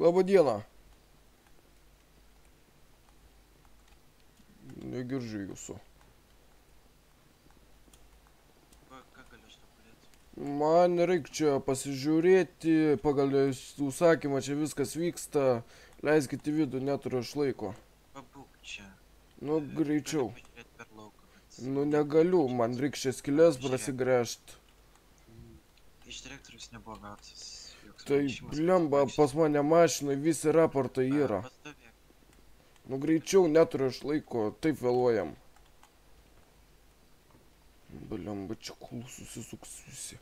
Labą dieną. Negirdžiu jūsų. Man reikia čia pasižiūrėti, pagal užsakymą čia viskas vyksta. Leiskite į vidų, neturiu aš laiko. Pabūk čia. Nu, greičiau. Nu, negaliu, man reikia čia skilės. Mm, Iš direktorius nebuvo gautas. Tai, blemba, pas mane mašinai visi raportai yra. Nu, greičiau, neturiu aš laiko, taip vėluojam. Blemba, čia kul susisuks visi.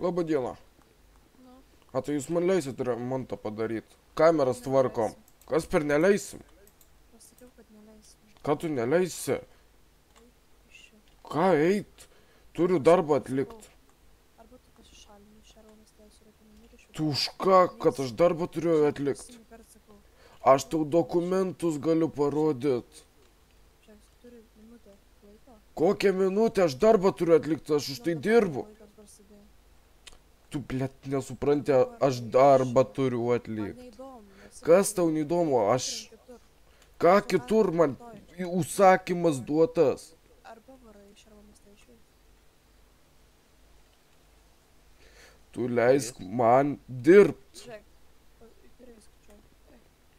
Labą dieną. Nu, A tai jūs man leisit remontą padaryti? Kameras tvarkom. neleisim. Kas per neleisim? Pasakiau, kad neleisim. Ką tu neleisi? Ką eit? Turiu darbą atlikti. Arba tu pasišalini iš Šarvonas teisų iš Tu už ką, kad aš darbą turiu atlikti? Sakau, Aš tau dokumentus galiu laiko. Kokią minutę aš darbą turiu atlikti, aš už tai dirbu. Prasidėjo. Tu, blėt, nesupranti, aš darbą turiu atlikti. Kas tau neįdomu, aš... Ką kitur man užsakymas duotas? Tu leisk man dirbt.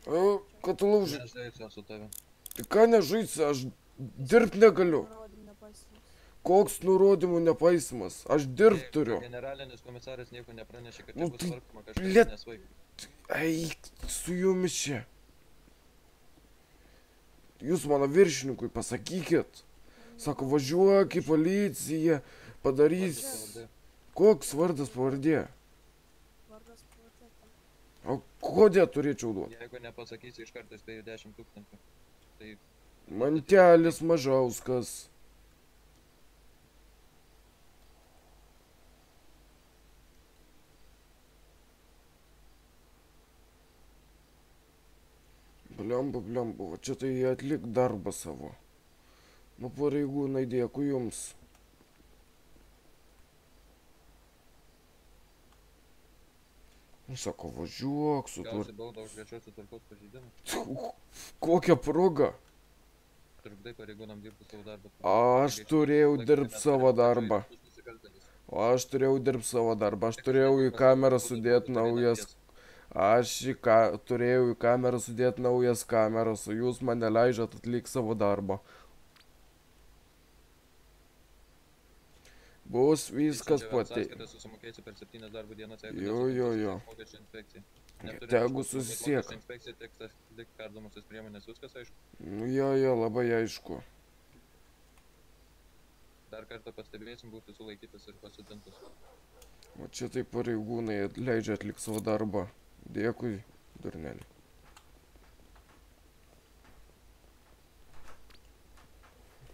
Kad tu laužai. Nežaisiu su tavim. Tai ką nežaisi, aš dirbt negaliu. Koks nurodymų nepaisimas? Aš dirbt turiu. Generalinis komisaras nieko nepranešė, kad Nu bus tai, tvarkoma kažkas nesvaik. Eik su jumis čia. Jūs mano viršininkui pasakykit. Sako, važiuok į policiją, padarys. Koks vardas pavardė? Vardas pavardė. O kodėl turėčiau duoti? Jeigu nepasakysi iš karto spėjau 10 tūkstančių. Tai Mantelis Mažauskas. Blemba, blemba, va čia tai atlik darbą savo. Nu pareigūnai, dėkui jums. Nu, sako, važiuok su tuo. gausi baudą už viešosios tvarkos pažeidimą. Kokią progą? Trukdai pareigūnam dirbti savo darbą. Aš turėjau dirbti savo darbą. O aš turėjau dirbti savo darbą. Aš turėjau į kamerą sudėti naujas. Aš į ka... turėjau į kamerą sudėti naujas kameras, o jūs man neleidžiat atlikti savo darbą. Bus viskas pati. Sąskaitą susimokėsi per 7 darbo dienas, Jo, jo, jo. Tegu susisiek. Nu, jo, jo, labai aišku. Dar kartą pastebėsim, būti sulaikytas ir pasodintas. O čia tai pareigūnai leidžia atlikti savo darbą. Dėkui, durnelį.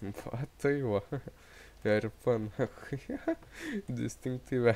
Va, tai va. Ir pan. Distinktyvę.